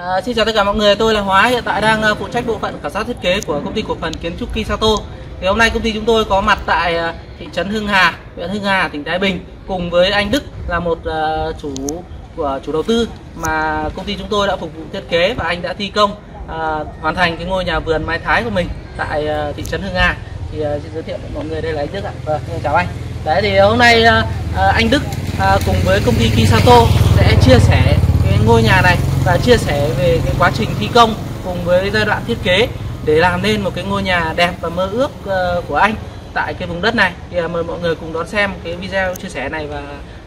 À, xin chào tất cả mọi người, tôi là Hóa, hiện tại đang à, phụ trách bộ phận khảo sát thiết kế của công ty cổ phần kiến trúc Kisato. Thì hôm nay công ty chúng tôi có mặt tại à, thị trấn Hưng Hà, huyện Hưng Hà, tỉnh Thái Bình cùng với anh Đức là một à, chủ của chủ đầu tư mà công ty chúng tôi đã phục vụ thiết kế và anh đã thi công ờ, hoàn thành cái ngôi nhà vườn mái Thái của mình tại thị trấn Hưng Hà. Thì xin giới thiệu với mọi người đây là anh Đức ạ. Vâng, chào anh. Đấy thì hôm nay anh Đức cùng với công ty Kisato sẽ chia sẻ cái ngôi nhà này và chia sẻ về cái quá trình thi công cùng với giai đoạn thiết kế để làm nên một cái ngôi nhà đẹp và mơ ước ờ, của anh tại cái vùng đất này. Thì à, mời mọi người cùng đón xem cái video chia sẻ này và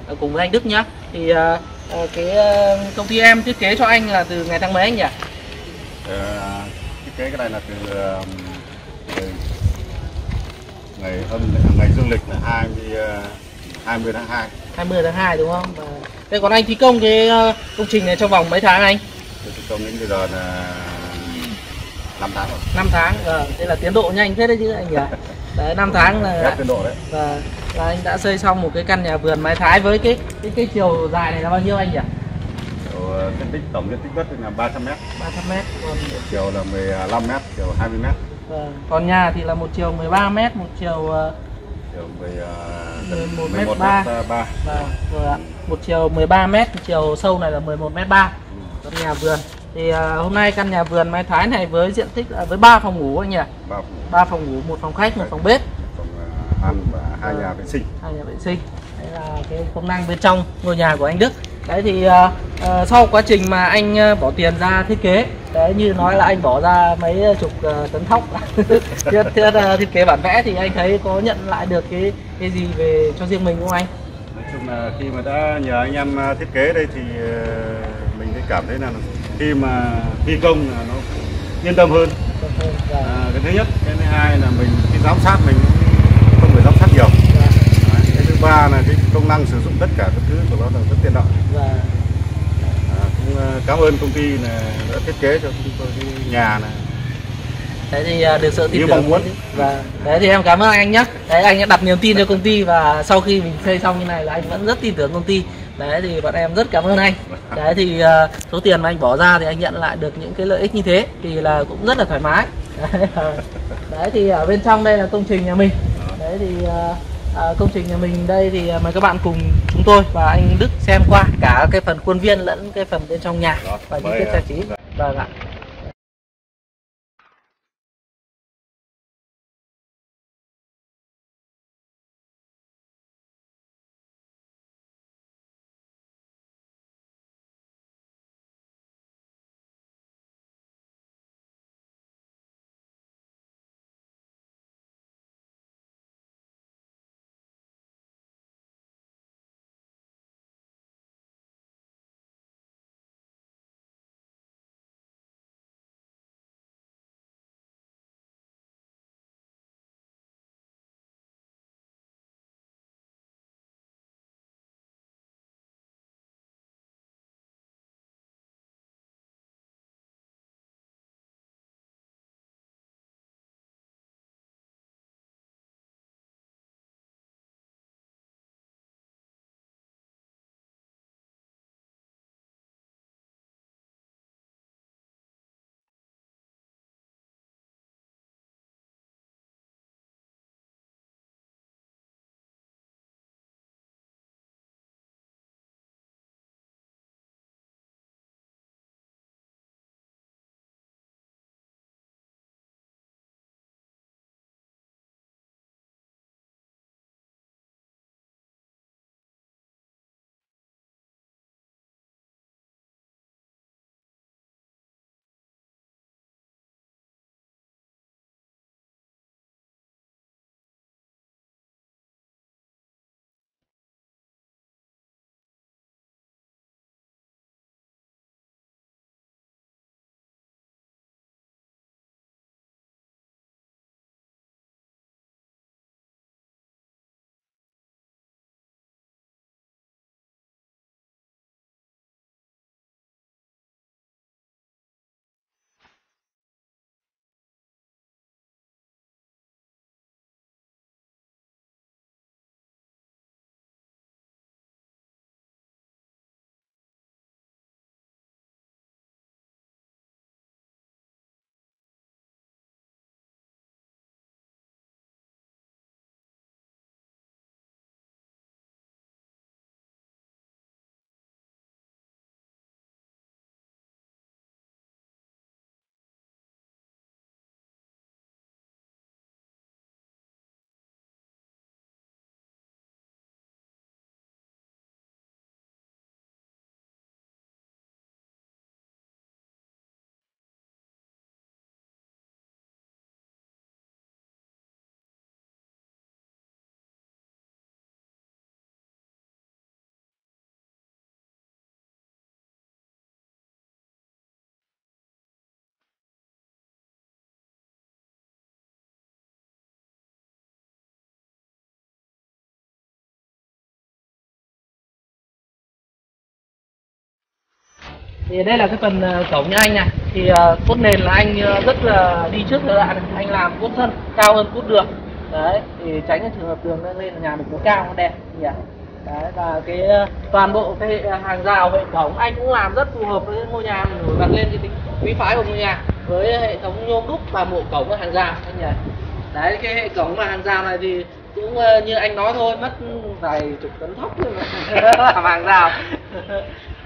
à, cùng với anh Đức nhé thì à, ờ, cái ờ, công ty em thiết kế cho anh là từ ngày tháng mấy anh nhỉ? Ờ, thiết kế cái này là từ, từ ngày âm ngày dương lịch là 20 20 tháng 2 20 tháng 2 đúng không và thế còn anh thi công cái ờ, công trình này trong vòng mấy tháng anh Tôi thi công đến bây giờ là 5 tháng rồi 5 tháng vâng thế là tiến độ nhanh thế đấy chứ anh nhỉ đấy 5 tháng là tiến độ đấy và là anh đã xây xong một cái căn nhà vườn mái thái với cái cái cái chiều dài này là bao nhiêu anh nhỉ? Ờ, diện tích tổng diện tích đất là 300 mét 300 mét. Còn, chiều là 15 mét chiều 20 mét vâng. còn nhà thì là một chiều 13 mét, một chiều chiều 10, ờ, 11 11 mét mét ba. ờ, ba vâng, rồi ạ. một chiều 13 mét, chiều sâu này là 11 mét 3 căn nhà vườn. Thì ờ, hôm nay căn nhà vườn mái thái này với diện tích là với 3 phòng ngủ anh nhỉ? ba 3 phòng ngủ, một phòng khách, một phòng bếp, phòng ờ, ăn và hai nhà vệ sinh hai nhà vệ sinh. Đấy là cái công năng bên trong ngôi nhà của anh Đức. Đấy thì sau quá trình mà anh bỏ tiền ra thiết kế đấy như nói là anh bỏ ra mấy chục ờ, tấn thóc. Thiết, thiết, ờ, thiết kế bản vẽ thì anh thấy có nhận lại được cái cái gì về cho riêng mình không anh? nói chung là khi mà đã nhờ anh em ờ, thiết kế đây thì ờ, mình thấy cảm thấy là khi mà thi công là nó yên tâm hơn. Và, À, cái thứ nhất cái thứ hai là mình cái giám sát mình không phải giám sát nhiều. Đấy, cái thứ ba là cái công năng sử dụng tất cả các thứ của nó là rất tiện lợi. À, cũng ờ, cảm ơn công ty là đã thiết kế cho chúng tôi cái nhà này đấy thì ờ, được sự tin tưởng mong muốn. và đấy thì em cảm ơn anh nhé đấy anh đã đặt niềm tin cho công ty và sau khi mình xây xong như này là anh vẫn rất tin tưởng công ty. Đấy thì bọn em rất cảm ơn anh. Đấy thì ờ, số tiền mà anh bỏ ra thì anh nhận lại được những cái lợi ích như thế thì là cũng rất là thoải mái. Đấy, đấy thì ở bên trong đây là công trình nhà mình. Đấy thì ờ, công trình nhà mình đây thì ờ, mời các bạn cùng chúng tôi và anh Đức xem qua cả cái phần khuôn viên lẫn cái phần bên trong nhà và chi mời, tiết trang trí vâng ạ thì đây là cái phần ờ, cổng nhà anh này. Thì ờ, cốt nền là anh ờ, rất là đi trước thời đại này. Anh làm cốt thân, cao hơn cốt đường đấy, thì tránh cái trường hợp tường nó lên là nhà mình có cao, nó đẹp nhỉ à, đấy, và cái toàn bộ cái hệ hàng rào, hệ cổng anh cũng làm rất phù hợp với ngôi nhà mình. Nổi bật lên cái tính quý phái của ngôi nhà với hệ thống nhôm đúc và mộ cổng và hàng rào, anh nhỉ? Đấy, cái hệ cổng và hàng rào này thì cũng như anh nói thôi, mất vài chục tấn thóc làm hàng rào.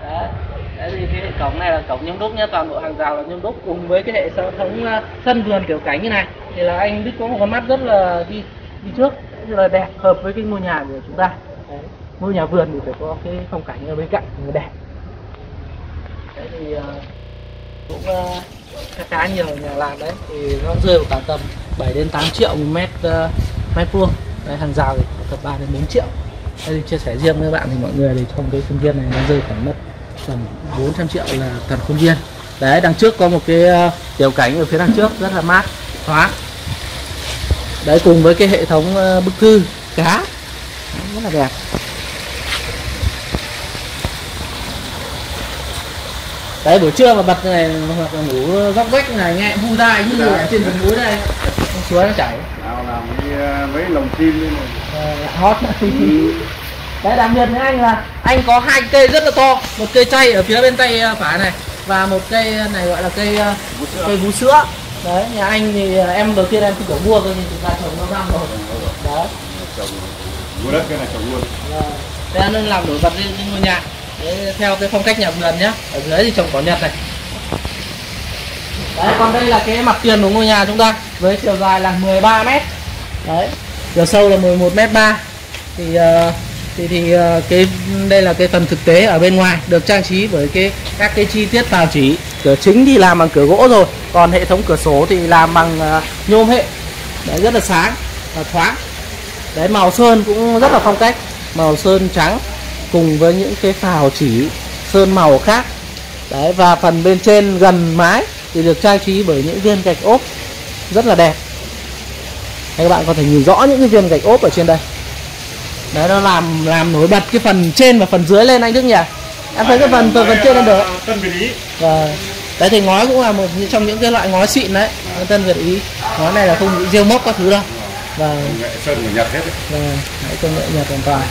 Đấy đấy thì cái hệ cổng này là cổng nhôm đúc nhá toàn bộ hàng rào là nhôm đúc cùng với cái hệ thống ờ, sân vườn kiểu cánh như này. Thì là anh Đức có một con mắt rất là đi đi trước rất là đẹp hợp với cái ngôi nhà của chúng ta. Đấy. ngôi nhà vườn thì phải có cái phong cảnh ở bên cạnh mới đẹp. Đấy thì ờ, cũng ờ, khá khá nhiều nhà làm đấy. Thì nó rơi vào khoảng tầm 7 đến 8 triệu một mét ờ, mét vuông. Đấy, hàng rào thì tầm 3 đến 4 triệu. Đây thì chia sẻ riêng với bạn thì mọi người thì trong cái khuôn viên này nó rơi khoảng mất tầm 400 triệu là toàn khuôn viên. Đấy đằng trước có một cái ờ, tiểu cảnh ở phía đằng trước rất là mát thoáng. Đấy cùng với cái hệ thống ờ, bức thư cá. Rất là đẹp. Đấy buổi trưa mà bật này hoặc là ngủ góc vách này nghe vui tai như ở trên vùng núi đây. Con suối nó chảy. Nào làm ờ, mấy lồng chim đây này. Ờ, hot đấy đặc biệt với anh là anh có hai cây rất là to. Một cây chay ở phía bên tay ờ, phải này và một cây này gọi là cây sữa. cây vú sữa. Đấy nhà anh thì ờ, em đầu tiên em không có mua cơ nhưng chúng ta trồng lâu năm rồi. Đấy. Mua đất cái này trồng luôn. Vâng. thế nên làm nổi bật lên ngôi nhà. Đấy, theo cái phong cách nhà vườn nhá ở dưới thì trồng cỏ nhật này. Đấy còn đây là cái mặt tiền của ngôi nhà chúng ta với chiều dài là 13 mét. Đấy chiều sâu là 11 mét 3 thì ờ, thì thì cái đây là cái phần thực tế ở bên ngoài được trang trí bởi cái các cái chi tiết tàu chỉ cửa chính thì làm bằng cửa gỗ rồi còn hệ thống cửa sổ thì làm bằng ờ, nhôm hệ. Đấy rất là sáng và thoáng. Đấy màu sơn cũng rất là phong cách. Màu sơn trắng cùng với những cái phào chỉ sơn màu khác. Đấy và phần bên trên gần mái thì được trang trí bởi những viên gạch ốp rất là đẹp. Đấy, các bạn có thể nhìn rõ những cái viên gạch ốp ở trên đây đấy nó làm làm nổi bật cái phần trên và phần dưới lên anh Đức nhỉ? Em thấy cái phần phần, phần trên lên được. Tân việt ý. Và đấy thì ngói cũng là một trong những cái loại ngói xịn đấy tân việt ý. Ngói này là không bị rêu mốc các thứ đâu. Và nghệ sơn của nhật hết đấy. và hãy công nghệ nhật hoàn toàn.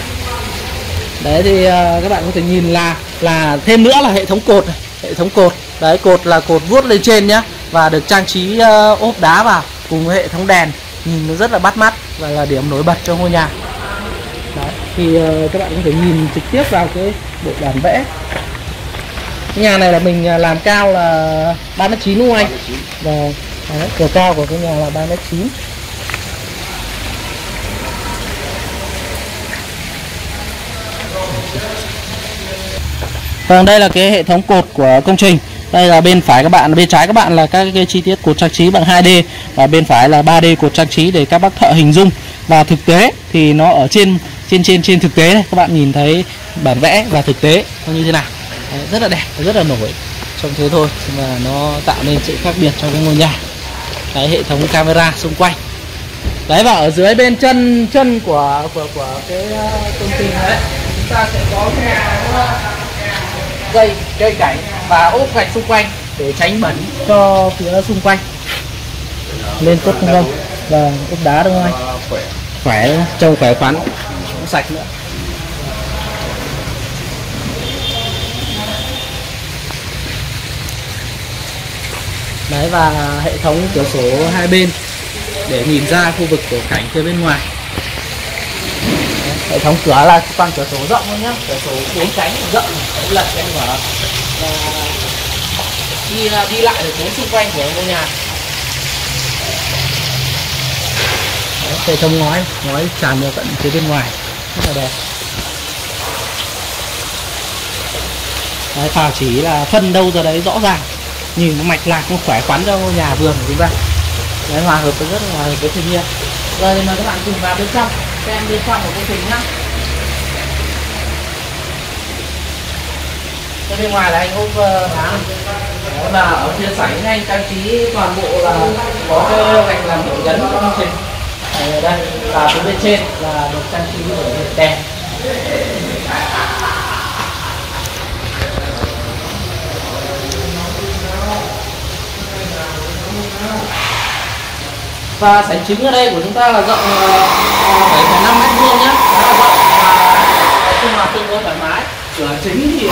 Đấy thì ờ, các bạn có thể nhìn là là thêm nữa là hệ thống cột này. hệ thống cột. Đấy cột là cột vuốt lên trên nhá và được trang trí ờ, ốp đá vào cùng với hệ thống đèn. Nhìn nó rất là bắt mắt và là điểm nổi bật cho ngôi nhà thì ờ, các bạn có thể nhìn trực tiếp vào cái bộ bản vẽ. Cái nhà này là mình ờ, làm cao là ba mét chín đúng không anh? và đấy, chiều cao của cái nhà là ba mét chín. Vâng, đây là cái hệ thống cột của công trình. Đây là bên phải các bạn, bên trái các bạn là các cái chi tiết cột trang trí bằng 2D và bên phải là 3D cột trang trí để các bác thợ hình dung. Và thực tế thì nó ở trên trên trên trên thực tế này các bạn nhìn thấy bản vẽ và thực tế nó như thế nào. Đấy, rất là đẹp, rất là nổi. Trong thế thôi nhưng mà nó tạo nên sự khác biệt trong cái ngôi nhà. Cái hệ thống camera xung quanh. Đấy và ở dưới bên chân chân của của của cái ờ, công trình đấy chúng ta sẽ có cái hàng dây cây cảnh và ốp gạch xung quanh để tránh bẩn cho phía xung quanh lên tốt không không và ốp đá đúng không anh Ờ, khỏe khỏe trông khỏe khoắn cũng sạch nữa. Đấy và hệ thống cửa sổ hai bên để nhìn ra khu vực của cảnh phía bên ngoài. Đấy, hệ thống cửa là toàn cửa sổ rộng thôi nhá. Cửa sổ bốn cánh rộng cũng lật em mở. Và đi đi lại được bốn xung quanh của ngôi nhà. Đấy, hệ thống ngói ngói tràn vào tận phía bên ngoài rất là đẹp. Đấy, phào chỉ là phân đâu ra đấy rõ ràng. Nhìn nó mạch lạc nó khỏe khoắn cho nhà vườn của chúng ta. Đấy hòa hợp với rất là hòa hợp với thiên nhiên. Rồi thì mời các bạn cùng vào bên trong. Xem bên trong của công trình nhá. Thế bên ngoài là anh ốp đá và ở phía sảnh anh trang trí toàn bộ là có cái gạch làm điểm nhấn của công trình ở đây và phía bên trên là được trang trí bởi đèn và sảnh chính ở đây của chúng ta là rộng ờ, 7,5 mét vuông nhé khá là rộng và sinh hoạt tương đối thoải mái. Cửa chính thì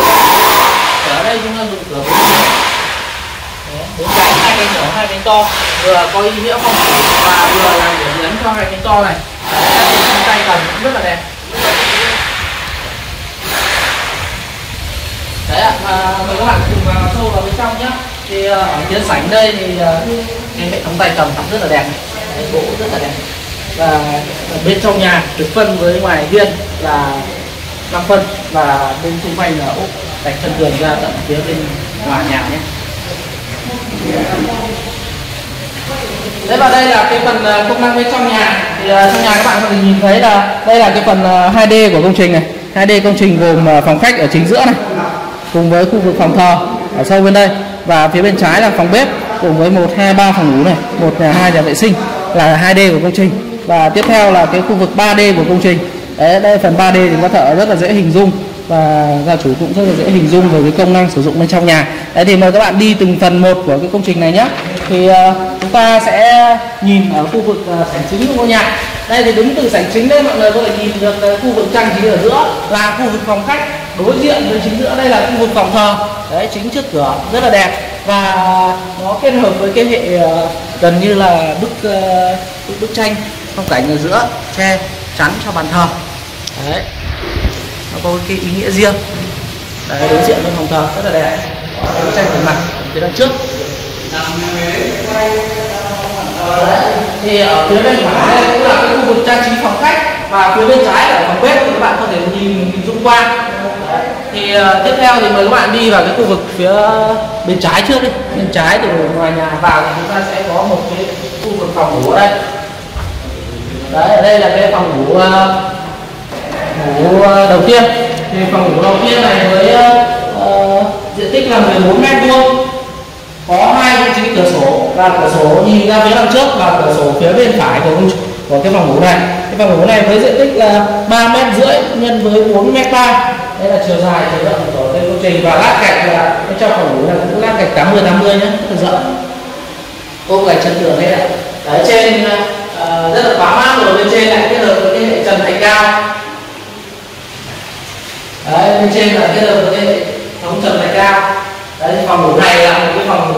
ở đây chúng ta dùng cửa bốn cánh bốn hai cánh nhỏ hai cánh to. Vừa có ý nghĩa phong và vừa là để to này. Các tay cầm cũng rất là đẹp. Đấy ạ à, mời các bạn cùng vào sâu vào bên trong nhé thì à, ở phía sảnh đây thì à, cái hệ thống tay cầm cũng rất là đẹp này. Gỗ rất là đẹp. Và ở bên trong nhà được phân với ngoài hiên là năm phân và bên xung quanh là ốp gạch chân tường ra tận phía bên ngoài nhà nhé. Đấy và đây là cái phần ờ, công năng bên trong nhà. Thì ờ, trong nhà các bạn có thể nhìn thấy là đây là cái phần ờ, 2D của công trình này. 2D công trình gồm phòng khách ở chính giữa này cùng với khu vực phòng thờ ở sâu bên đây và phía bên trái là phòng bếp cùng với một hai ba phòng ngủ này một nhà hai nhà vệ sinh là 2D của công trình. Và tiếp theo là cái khu vực 3D của công trình. Đấy đây phần 3D thì có thợ rất là dễ hình dung và gia chủ cũng rất là dễ hình dung về cái công năng sử dụng bên trong nhà. Đấy thì mời các bạn đi từng phần một của cái công trình này nhé thì uh, ta sẽ nhìn ở khu vực ờ, sảnh chính của ngôi nhà. Đây thì đứng từ sảnh chính đây mọi người có thể nhìn được ờ, khu vực trang trí ở giữa là khu vực phòng khách đối diện với chính giữa. Đây là khu vực phòng thờ. Đấy chính trước cửa rất là đẹp. Và nó kết hợp với cái hệ ờ, gần như là bức bức, bức tranh. Phong cảnh ở giữa che chắn cho bàn thờ. Đấy. Nó có cái ý nghĩa riêng. Đấy, đối diện với phòng thờ rất là đẹp. Bức tranh phần mặt phía đằng trước thì ở phía bên phải đây cũng là cái khu vực trang trí phòng khách và phía bên trái là phòng bếp các bạn có thể nhìn hình dung qua. Thì uh, tiếp theo thì mời các bạn đi vào cái khu vực phía bên trái trước đi. Bên trái từ ngoài nhà vào thì chúng ta sẽ có một cái khu vực phòng ngủ ở đây. Đấy ở đây là cái phòng ngủ uh, ngủ uh, đầu tiên. Thì phòng ngủ đầu tiên này với uh, diện tích là 14 mét vuông có hai vị trí cửa sổ và cửa sổ nhìn ra phía đằng trước và cửa sổ phía bên phải của của cái phòng ngủ này. Cái phòng ngủ này với diện tích là ba mét rưỡi nhân với 4 mét ba. Đây là chiều dài chiều rộng của cái công trình và lát gạch là bên trong phòng ngủ là cũng lát gạch 80 80 nhé rất là rộng. Ôm gạch chân tường đây ạ. Ở trên uh, rất là thoáng mát rồi bên trên lại kết hợp với cái hệ trần thạch cao. Đấy bên trên là kết hợp với cái hệ thống trần thạch cao. Đấy phòng ngủ này là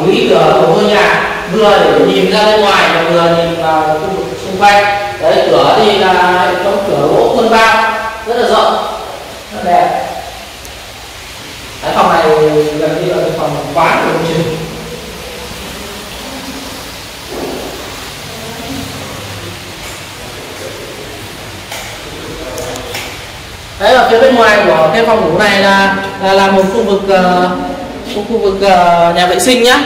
một cái cửa của ngôi nhà vừa để nhìn ra bên ngoài và vừa nhìn vào khu vực xung quanh. Đấy cửa thì là hệ thống cửa gỗ khuôn bao rất là rộng rất đẹp. Cái phòng này gần như là phòng quán của công trình. Đấy ở phía bên ngoài của cái phòng ngủ này là là, là một khu vực uh, của khu vực ờ, nhà vệ sinh nhé.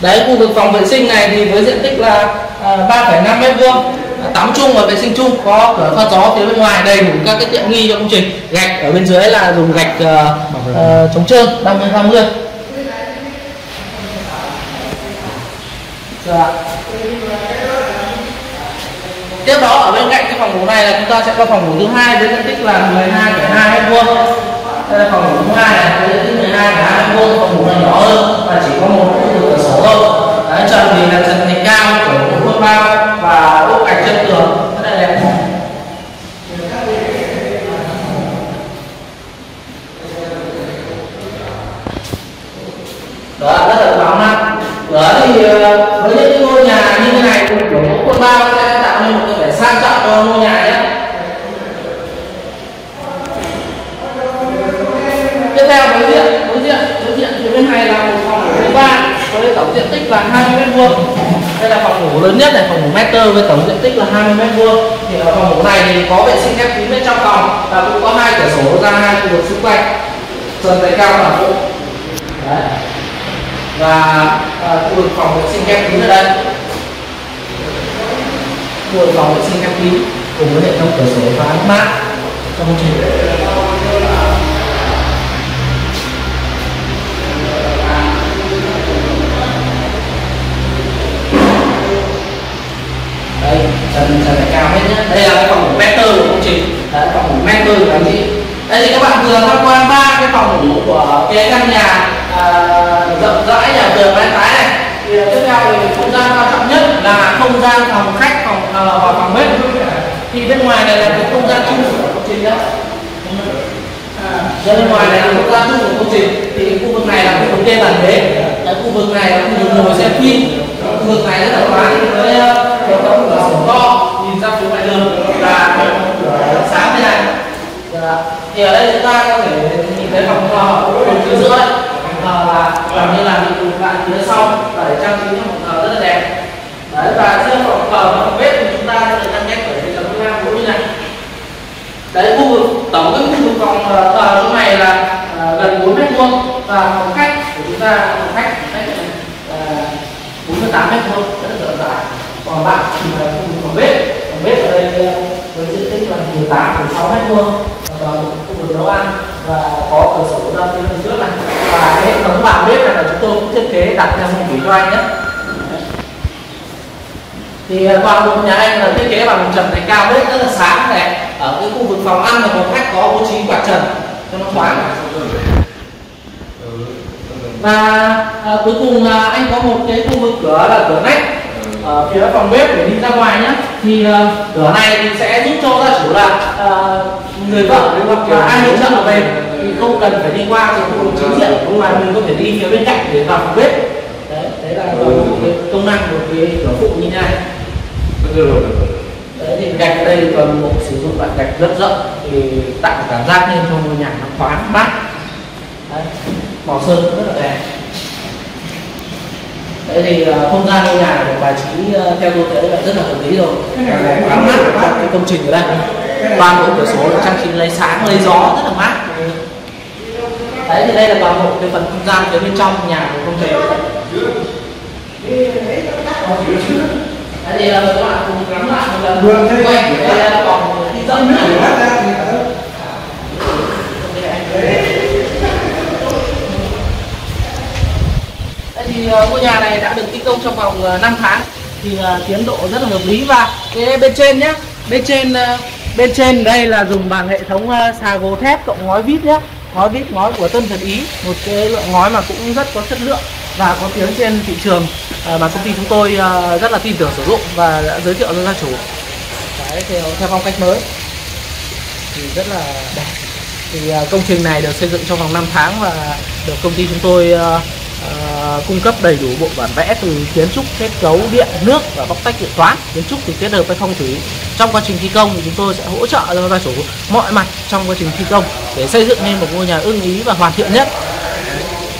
đấy khu vực phòng vệ sinh này thì với diện tích là ờ, 3,5 mét vuông à, tắm chung và vệ sinh chung có cửa thoát gió phía bên ngoài đầy đủ các cái tiện nghi cho công trình gạch ở bên dưới là dùng gạch uh, uh, chống trơn 50 50 dạ. tiếp đó ở bên cạnh cái phòng ngủ này là chúng ta sẽ có phòng ngủ thứ hai với diện tích là 12,2 mét vuông đây là phòng ngủ thứ hai này với diện tích 12,2 mét vuông phòng ngủ này nhỏ hơn và chỉ có một cái cửa sổ thôi. Đấy trần thì là trần thạch cao của bốn bao và ốp gạch chân tường. Rất là đẹp đó rất là thoáng mát cửa thì với những ngôi nhà như thế này của gỗ quân bao sẽ tạo nên một cái vẻ sang trọng cho ngôi nhà nhé tiếp theo đối diện đối diện đối diện phía bên này là một phòng ngủ thứ ba với tổng diện tích là 20 mét vuông đây là phòng lớn nhất này phòng ngủ master với tổng diện tích là 20 mét vuông. Thì ở phòng ngủ này thì có vệ sinh khép kín bên trong phòng và cũng có hai cửa sổ ra hai khu vực xung quanh. Trần tay cao toàn bộ đấy. Và à, khu vực phòng vệ sinh khép kín ở đây. Khu vực phòng vệ sinh khép kín cùng với hệ thống cửa sổ và ánh mát. Trong công trình đây là cái phòng ngủ master của công trình đấy phòng ngủ master của anh chị. Đây thì các bạn vừa tham quan ba cái phòng ngủ của cái căn nhà à, rộng rãi nhà vườn mái tái này. Thì à, tiếp theo thì không gian quan trọng nhất là không gian phòng khách phòng uh, và phòng bếp. Thì bên ngoài này là cái không gian chung của công trình đó à, bên ngoài này là không gian chung của công trình. Thì khu vực này là khu vực kê bàn ghế. Cái khu vực này là khu vực ngồi xem phim. Khu vực này rất là thoáng với hệ thống cửa sổ to nhìn ra và sáng thế này. Dạ. Thì ở đây chúng ta có thể nhìn thấy phòng thờ phòng phía giữa đấy thờ là gần như là bị tụt lại phía sau. Và để trang trí cho phòng thờ rất là đẹp. Đấy, và riêng phòng thờ và phòng bếp thì chúng ta sẽ được ngăn cách bởi hệ thống ngang cũng như này. Đấy, khu vực, tổng cái khu vực phòng thờ chỗ này là ờ, gần 4 mét vuông. Và phòng khách của chúng ta, phòng khách ờ, bốn mươi tám mét vuông. Rất là rộng rãi. Còn bạn thì là khu vực phòng bếp phòng bếp ở đây với diện tích là 18 16 mét vuông và một khu vực nấu ăn và có cửa sổ ra phía bên trước này. Và hệ thống bàn bếp này là chúng tôi cũng thiết kế đặt theo phong thủy cho anh nhé. Thì à, toàn bộ nhà anh là thiết kế bằng trần thạch cao bếp rất là sáng này. Ở cái khu vực phòng ăn và phòng khách có bố trí quạt trần cho nó thoáng. Và à, cuối cùng là anh có một cái khu vực cửa là cửa nách ở phía phòng bếp để đi ra ngoài nhé thì uh, cửa này thì sẽ giúp cho gia chủ là uh, người vợ hoặc là ai hỗ trợ về. Thì không cần phải đi qua cái khu vực chính diện mà mình có thể đi phía bên cạnh để vào phòng bếp. Đấy đấy là một cái công năng của cái cửa phụ như này. Đấy thì gạch ở đây toàn bộ sử dụng loại gạch rất rộng thì tạo cảm giác lên cho ngôi nhà nó thoáng mát. Đấy màu sơn rất là đẹp Thế thì uh, không gian ngôi nhà của bà trí uh, theo tôi thấy là rất là hợp lý rồi. Thoáng mát các cái công trình ở đây. Toàn bộ cửa sổ trang trí lấy sáng lấy gió rất là mát. Đấy thì đây là toàn bộ cái phần không gian phía bên trong nhà của công trình. Đấy thì uh, các bạn cùng ngắm lại một lần. Quay là còn đi dẫn thì ờ, ngôi nhà này đã được thi công trong vòng ờ, 5 tháng thì ờ, tiến độ rất là hợp lý. Và cái bên trên nhé bên trên bên trên đây là dùng bằng hệ thống xà gồ thép cộng ngói vít nhé ngói vít ngói của Tân Thần Ý một cái lượng ngói mà cũng rất có chất lượng và có tiếng trên thị trường mà công ty chúng tôi rất là tin tưởng sử dụng và đã giới thiệu cho gia chủ. Đấy, theo, theo phong cách mới. Thì rất là đẹp. Thì công trình này được xây dựng trong vòng 5 tháng và được công ty chúng tôi cung cấp đầy đủ bộ bản vẽ từ kiến trúc, kết cấu, điện, nước và bóc tách điện toán, kiến trúc thì kết hợp với phong thủy. Trong quá trình thi công thì chúng tôi sẽ hỗ trợ cho gia chủ mọi mặt trong quá trình thi công để xây dựng nên một ngôi nhà ưng ý và hoàn thiện nhất.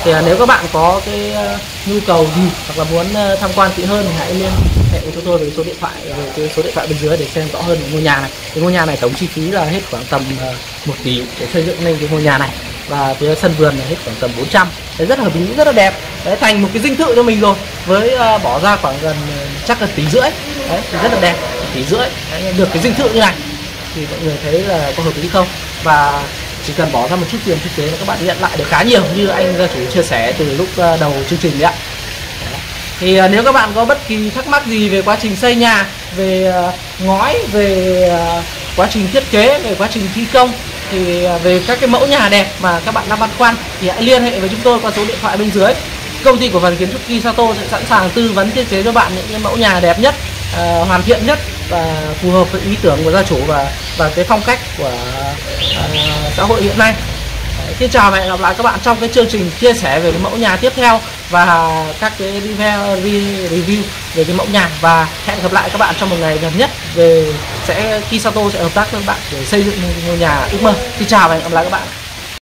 Thì à, nếu các bạn có cái ờ, nhu cầu gì hoặc là muốn ờ, tham quan kỹ hơn thì hãy liên hệ với chúng tôi về số điện thoại, về cái số điện thoại bên dưới để xem rõ hơn ngôi nhà này. Cái ngôi nhà này tổng chi phí là hết khoảng tầm ờ, một tỷ để xây dựng nên cái ngôi nhà này và phía sân vườn là hết khoảng tầm 400 đấy rất hợp lý rất là đẹp. Đấy thành một cái dinh thự cho mình rồi. Với uh, bỏ ra khoảng gần ờ, chắc là tỷ rưỡi. Đấy thì rất là đẹp tỷ rưỡi. Đấy, được cái dinh thự như này. Thì mọi người thấy là có hợp lý không? Và chỉ cần bỏ ra một chút tiền thiết kế là các bạn nhận lại được khá nhiều như anh gia chủ chia sẻ từ lúc ờ, đầu chương trình đấy ạ. Thì nếu các bạn có bất kỳ thắc mắc gì về quá trình xây nhà về ngói về quá trình thiết kế về quá trình thi công thì à, về các cái mẫu nhà đẹp mà các bạn đang băn khoăn thì hãy liên hệ với chúng tôi qua số điện thoại bên dưới. Công ty của phần kiến trúc Kisato sẽ sẵn sàng tư vấn thiết kế cho bạn những cái mẫu nhà đẹp nhất uh, hoàn thiện nhất và phù hợp với ý tưởng của gia chủ và và cái phong cách của uh, xã hội hiện nay. Xin chào và hẹn gặp lại các bạn trong cái chương trình chia sẻ về cái mẫu nhà tiếp theo và các cái review về cái mẫu nhà và hẹn gặp lại các bạn trong một ngày gần nhất về sẽ Kisato sẽ hợp tác với các bạn để xây dựng ngôi nhà ước mơ. Xin chào và hẹn gặp lại các bạn.